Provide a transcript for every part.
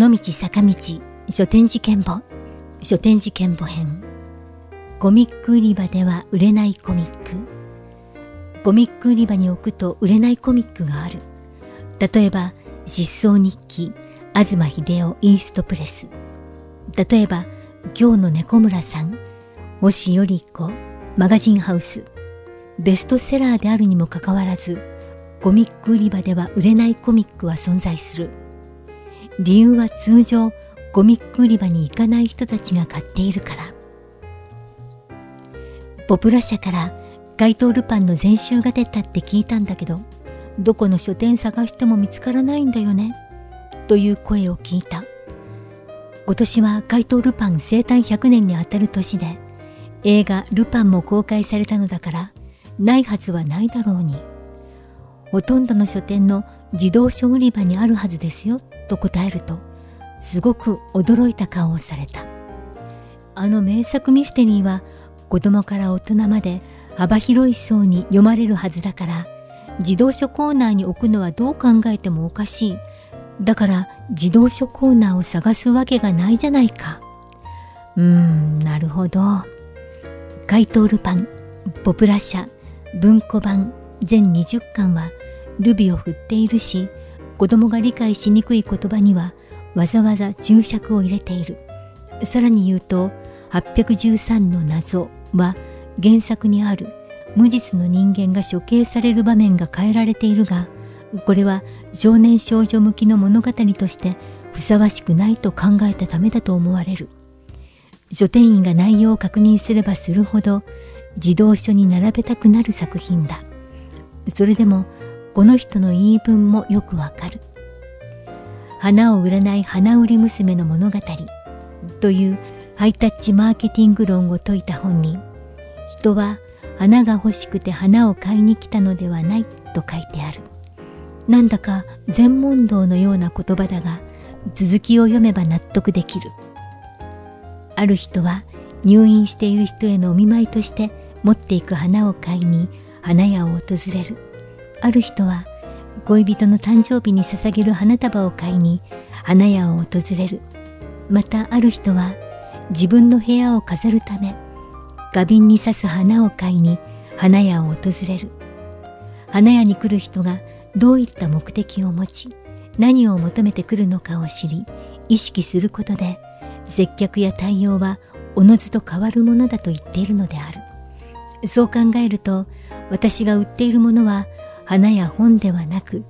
尾道坂道書店事件簿。書店事件簿編。コミック売り場では売れないコミック。コミック売り場に置くと売れないコミックがある。例えば失踪日記東秀夫イーストプレス。例えば今日の猫村さん星より子マガジンハウス。ベストセラーであるにもかかわらずコミック売り場では売れないコミックは存在する。理由は通常コミック売り場に行かない人たちが買っているから。ポプラ社から怪盗ルパンの全集が出たって聞いたんだけどどこの書店探しても見つからないんだよね。という声を聞いた。今年は怪盗ルパン生誕100年にあたる年で映画「ルパン」も公開されたのだからないはずはないだろうに。ほとんどの書店の自動書売り場にあるはずですよ。と答えるとすごく驚いた顔をされた。あの名作ミステリーは子供から大人まで幅広い層に読まれるはずだから自動書コーナーに置くのはどう考えてもおかしい。だから自動書コーナーを探すわけがないじゃないか。うーんなるほど。怪盗ルパンポプラ社文庫版全20巻はルビを振っているし子供が理解しにくい言葉にはわざわざ注釈を入れている。さらに言うと813の謎は原作にある無実の人間が処刑される場面が変えられているがこれは少年少女向きの物語としてふさわしくないと考えたためだと思われる。書店員が内容を確認すればするほど児童書に並べたくなる作品だ。それでもこの人の言い分もよくわかる。花を売らない花売り娘の物語というハイタッチマーケティング論を説いた本に人は花が欲しくて花を買いに来たのではないと書いてある。なんだか全問答のような言葉だが続きを読めば納得できる。ある人は入院している人へのお見舞いとして持っていく花を買いに花屋を訪れる。ある人は恋人の誕生日に捧げる花束を買いに花屋を訪れる。またある人は自分の部屋を飾るため花瓶に刺す花を買いに花屋を訪れる。花屋に来る人がどういった目的を持ち何を求めてくるのかを知り意識することで接客や対応はおのずと変わるものだと言っているのである。そう考えると私が売っているものは花や本ではなく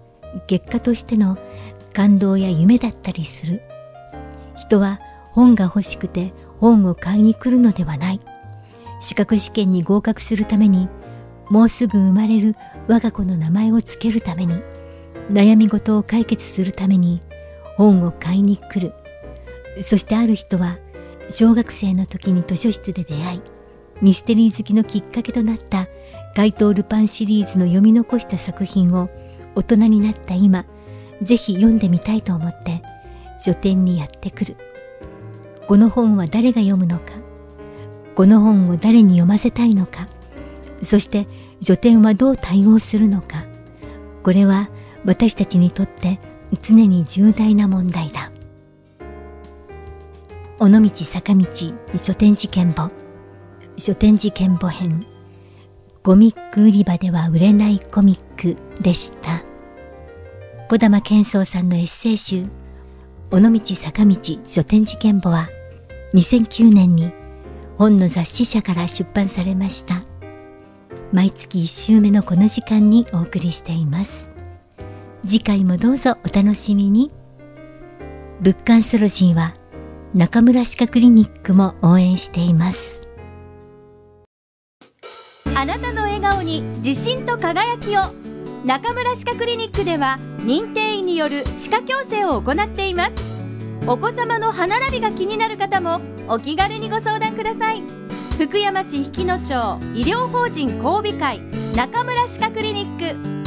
結果としての感動や夢だったりする。人は本が欲しくて本を買いに来るのではない。資格試験に合格するためにもうすぐ生まれる我が子の名前を付けるために悩み事を解決するために本を買いに来る。そしてある人は小学生の時に図書室で出会いミステリー好きのきっかけとなった怪盗ルパンシリーズの読み残した作品を大人になった今ぜひ読んでみたいと思って書店にやってくる。この本は誰が読むのかこの本を誰に読ませたいのかそして書店はどう対応するのかこれは私たちにとって常に重大な問題だ。尾道坂道書店事件簿。書店事件簿編。コミック売り場では売れないコミックでした。児玉健三さんのエッセイ集尾道坂道書店事件簿は2009年に本の雑誌社から出版されました。毎月1週目のこの時間にお送りしています。次回もどうぞお楽しみに。物販ソロジーは中村歯科クリニックも応援しています。あなたの笑顔に自信と輝きを。中村歯科クリニックでは認定医による歯科矯正を行っています。お子様の歯並びが気になる方もお気軽にご相談ください。福山市引野町医療法人神戸会中村歯科クリニック。